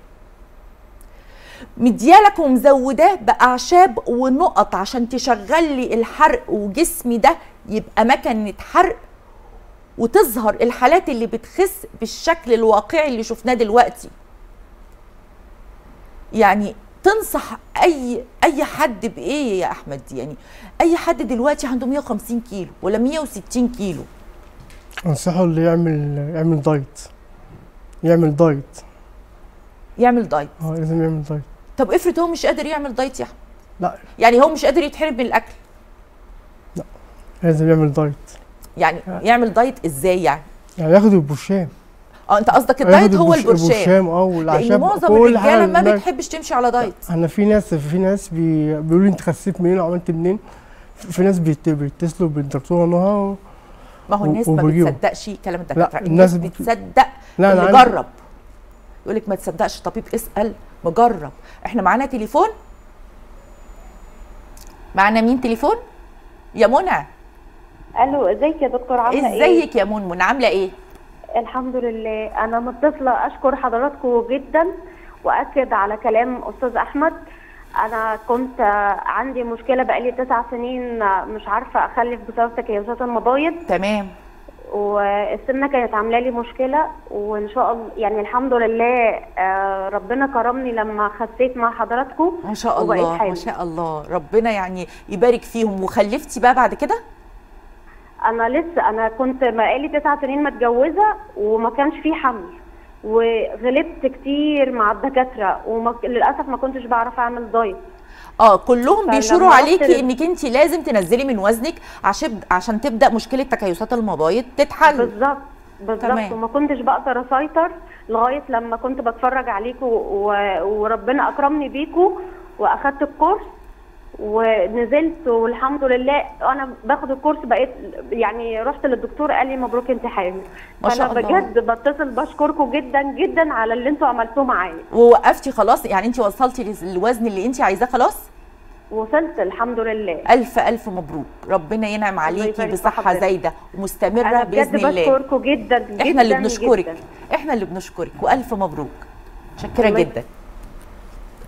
مديالك ومزوداه بأعشاب ونقط عشان تشغل لي الحرق وجسمي ده. يبقى مكنة حرق وتظهر الحالات اللي بتخس بالشكل الواقعي اللي شفناه دلوقتي. يعني تنصح أي أي حد بإيه يا أحمد؟ يعني أي حد دلوقتي عنده 150 كيلو ولا 160 كيلو.
أنصحه اللي يعمل يعمل diet. يعمل diet.
يعمل diet.
آه لازم يعمل diet.
طب افرض هو مش قادر يعمل diet يا أحمد؟
لا.
يعني هو مش قادر يتحرم من الأكل؟
لازم يعمل diet.
يعني يعمل diet إزاي يعني؟
يعني ياخد البرشام.
آه أنت قصدك
ال
diet هو
البرش-
البرشام.
البرشام آه
لأن
والأعشاب
معظم
كل حاجة
الرجاله ما. بتحبش تمشي على diet.
أنا في ناس في ناس بي... بيقولوا لي أنت خسيت منين وعملت منين؟ في ناس بيت- بيتصلوا بالدكتوره نهى
ما هو الناس ما. بتصدقش كلام الدكاترة.
لا،
الناس
الناس بت-
بتصدق
لا
اللي
عندي
جرب يقول لك ما تصدقش طبيب اسأل مجرب. إحنا معانا تليفون؟ معانا مين تليفون؟ يا منى.
ألو إزيك يا دكتور؟ عاملة إيه؟
إزيك يا منى عاملة إيه؟
الحمد لله. أنا متصلة أشكر حضراتكم جدا وأكد على كلام أستاذ أحمد. أنا كنت عندي مشكلة بقالي تسع سنين مش عارفة أخلف بسبب تكيسات المبايض
تمام.
والسمنة كانت عاملة لي مشكلة وإن شاء الله يعني الحمد لله آه، ربنا كرمني لما خسيت مع حضراتكم.
ما شاء الله ما. شاء الله. ربنا يعني يبارك فيهم. وخلفتي بقى بعد كده؟
أنا لسه أنا كنت بقالي تسع سنين متجوزة وما كانش في حمل وغلبت كتير مع الدكاترة وللاسف ما كنتش بعرف أعمل دايت.
آه كلهم بيشوروا عليكي إنك انت لازم تنزلي من وزنك عشان عشان تبدأ مشكلة تكيسات المبايض تتحل.
بالظبط بالظبط. وما كنتش بقدر أسيطر لغاية لما كنت بتفرج عليكم و... وربنا أكرمني بيكم وأخدت الكورس. ونزلت والحمد لله أنا باخد الكورس بقيت يعني رحت للدكتور قال لي مبروك انت حامل
ما شاء
فانا. بجد بتصل بشكركم جدا جدا على اللي أنتوا عملتوه معايا.
ووقفتي خلاص؟ يعني انت وصلتي للوزن اللي انت عايزاه خلاص؟
وصلت الحمد لله.
ألف ألف مبروك. ربنا ينعم عليكي بصحة.
زايدة ومستمرة
بإذن الله.
بشكركم جدا جدا
إحنا اللي بنشكرك.
جداً.
إحنا اللي بنشكرك. وألف مبروك. شكرا جدا.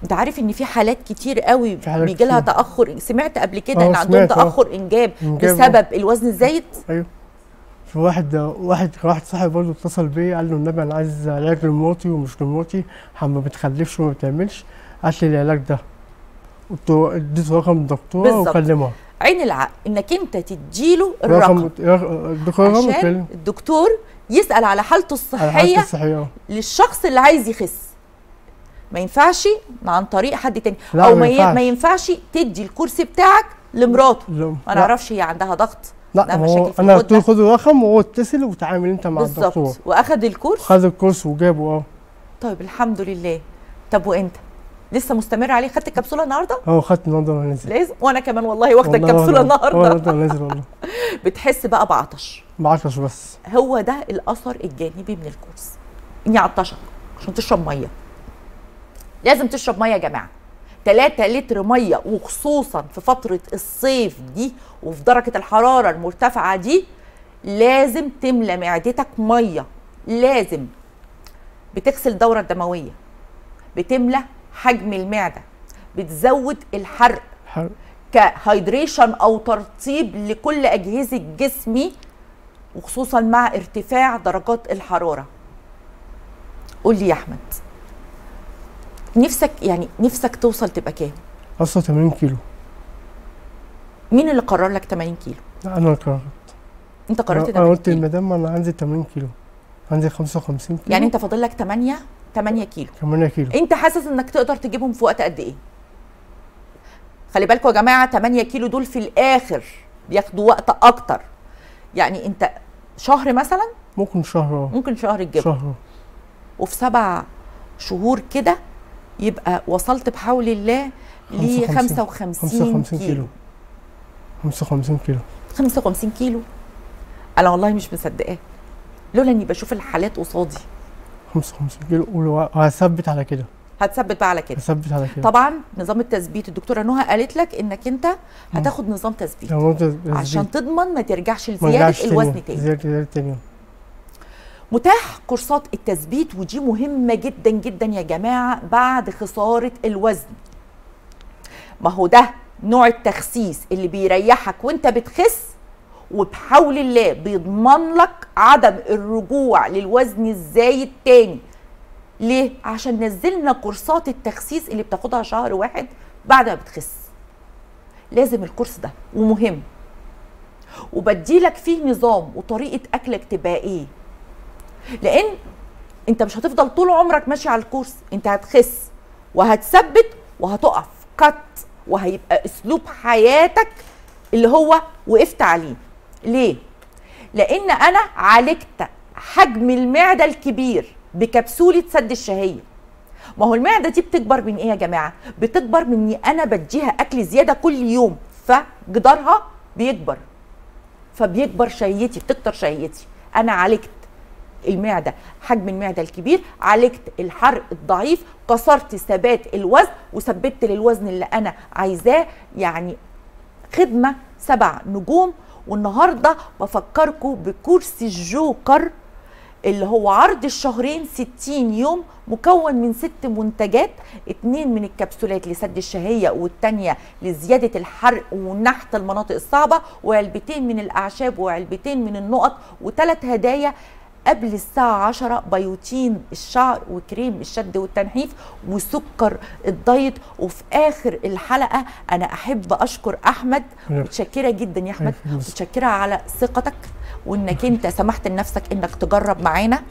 انت عارف ان في حالات كتير قوي بيجي لها. تأخر. سمعت قبل كده
آه
إن عندهم
آه.
تأخر إنجاب
إنجاب،
بسبب الوزن الزايد؟
أيوه. في واحد واحد واحد صاحبي برضه اتصل بيا قال له النبي أنا عايز علاج لمراتي ومش لمراتي ما بتخلفش وما بتعملش. هات لي العلاج ده. قلت له اديته رقم
الدكتورة.
وكلمها
عين العقل. إنك أنت تديله الرقم.
رقم الدكتور
عشان يسأل على حالته
على حالته
الصحية
الصحية
للشخص اللي عايز يخس. ما ينفعش عن طريق حد تاني.
لا،
أو
ما ينفعش.
ما ينفعش تدي الكرسي بتاعك لمراته.
لا.
ما. نعرفش هي عندها ضغط
لا هو أنا قلت له. خد الرقم وهو اتصل وتعامل أنت مع الدكتور.
بالظبط وأخد الكورس
خد الكورس وجابه آه.
طيب الحمد لله. طب وإنت؟ لسه مستمر عليه؟ خدت الكبسولة النهارده؟
آه خدت النهارده وأنا نازل.
لازم. وأنا كمان والله واخدة
الكبسولة
النهارده.
والله وأنا نازل والله.
بتحس بقى بعطش.
بعطش بس.
هو ده الأثر الجانبي من الكورس اني عطشك عشان تشرب مية. لازم تشرب مية يا جماعة. 3 لتر مية وخصوصا في فترة الصيف دي وفي درجة الحرارة المرتفعة دي لازم تملى معدتك مية. لازم. بتغسل الدوره الدمويه بتملى حجم المعدة. بتزود الحرق.
حر-
كهيدريشن أو ترطيب لكل أجهزة جسمي وخصوصا مع ارتفاع درجات الحرارة. قول لي يا أحمد. نفسك يعني نفسك توصل تبقى كام؟
أصلا 80 كيلو.
مين اللي قرر لك 80 كيلو؟
لا، أنا قررت.
أنت قررت
أنا
80
قلت
كيلو.
للمدام أنا عندي 80 كيلو. عندي 55 كيلو.
يعني أنت فاضل لك 8 8 كيلو.
8 كيلو.
أنت حاسس إنك تقدر تجيبهم في وقت قد إيه؟ خلي بالكم يا جماعة 8 كيلو دول في الآخر بياخدوا وقت أكتر. يعني أنت شهر مثلا؟
ممكن شهر آه.
ممكن شهر تجيبهم.
شهر.
وفي سبع شهور كده يبقى وصلت بحول الله ل 55
55
كيلو.
55 كيلو.
55 كيلو. أنا والله مش مصدقاه. لولا إني بشوف الحالات قصادي.
55 كيلو. وهثبت على كده.
هتثبت بقى على كده.
هثبت على كده.
طبعا نظام التثبيت الدكتورة نهى قالت لك إنك أنت هتاخد نظام تثبيت. عشان تضمن ما ترجعش
لزيادة
الوزن تاني.
زيادة زيادة تاني.
متاح كورسات التثبيت ودي مهمة جدا جدا يا جماعة بعد خسارة الوزن. ما هو ده نوع التخسيس اللي بيريحك وانت بتخس وبحول الله بيضمن لك عدم الرجوع للوزن الزايد تاني. ليه؟ عشان نزلنا كورسات التخسيس اللي بتاخدها شهر واحد بعد ما بتخس. لازم الكورس ده ومهم. وبديلك فيه نظام وطريقة أكلك تبقى إيه؟ لأن انت مش هتفضل طول عمرك ماشي على الكورس انت هتخس وهتثبت وهتقف. كت وهيبقى اسلوب حياتك اللي هو وقفت عليه. ليه؟ لأن أنا عالجت حجم المعدة الكبير بكبسولة سد الشهية. ما هو المعدة دي بتكبر من إيه يا جماعة؟ بتكبر من إني أنا بديها أكل زيادة كل يوم فجدارها بيكبر. فبيكبر شهيتي بتكتر شهيتي. أنا عالجت. المعدة حجم المعدة الكبير عالجت الحرق الضعيف كسرت ثبات الوزن وثبت للوزن اللي أنا عايزاه يعني خدمة سبع نجوم. والنهاردة بفكركم بكورس الجوكر اللي هو عرض الشهرين 60 يوم مكون من ست منتجات اتنين من الكبسولات لسد الشهية والتانية لزيادة الحرق ونحت المناطق الصعبة وعلبتين من الأعشاب وعلبتين من النقط وثلاث هدايا قبل الساعة 10 بيوتين الشعر وكريم الشد والتنحيف وسكر الدايت. وفي آخر الحلقة أنا أحب أشكر أحمد. متشكرة جدا يا أحمد. متشكرة على ثقتك وإنك أنت سمحت لنفسك إنك تجرب معانا.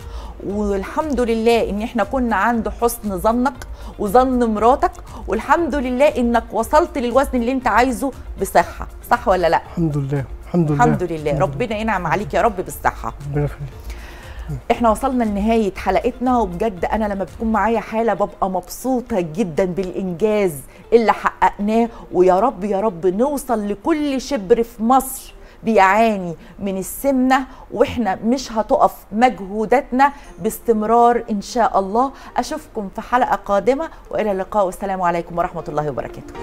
والحمد لله إن إحنا كنا عند حسن ظنك وظن مراتك. والحمد لله إنك وصلت للوزن اللي أنت عايزه بصحة. صح ولا لا؟
الحمد لله. الحمد لله.
الحمد لله. ربنا ينعم عليك يا رب بالصحة.
ربنا يخليك.
إحنا وصلنا لنهاية حلقتنا وبجد أنا لما بتكون معايا حالة ببقى مبسوطة جدا بالإنجاز اللي حققناه. ويا رب يا رب نوصل لكل شبر في مصر بيعاني من السمنة وإحنا مش هتقف مجهوداتنا باستمرار إن شاء الله. أشوفكم في حلقة قادمة وإلى اللقاء. والسلام عليكم ورحمة الله وبركاته.